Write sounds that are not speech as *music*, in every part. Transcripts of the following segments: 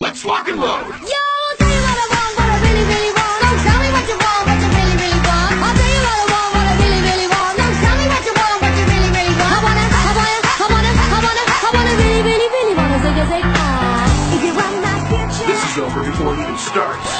mode. Yo, I'll tell you what I want, what I really, really want. Don't tell me what you want, what you really, really want. I'll tell you what I want, what I really, really want. Don't tell me what you want, what you really, really want. I wanna, I wanna, I wanna, I wanna, I wanna really, really, really wanna say, say, ah. If you want my future. This is over before it even starts.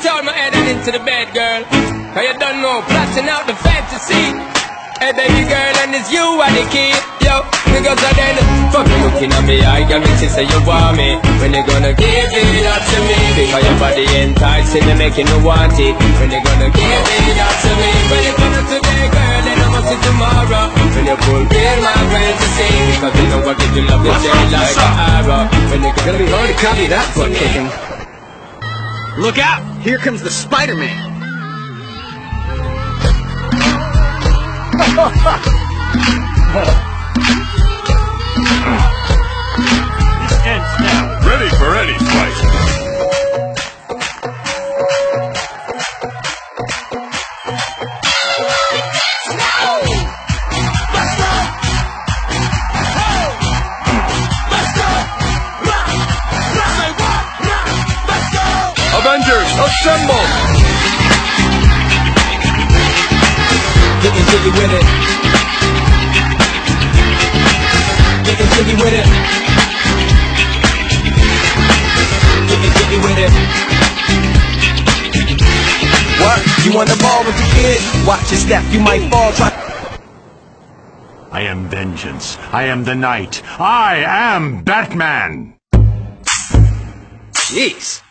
Get out my head and into the bed, girl. Cause you don't know, plotting out the fantasy. Hey baby girl, and it's you are the key. Yo, because I then fuck you looking at me, I got me to say you want me. When you gonna give it up to me? Because your body enticing and making me want it. When you gonna give it up to me? When you gonna today, girl, then I must see tomorrow. When you fulfill my fantasy, because you know I give you love, you say like an arrow. When you Gonna be hard to copy that butt kicking. Look out! Here comes the Spider-Man. Ready *laughs* Avengers, assemble! Getting jiggy with it. Getting jiggy with it. Getting jiggy with it. What? You want the ball with the kid? Watch your step, you might fall. Try I am vengeance. I am the night. I am Batman. Jeez.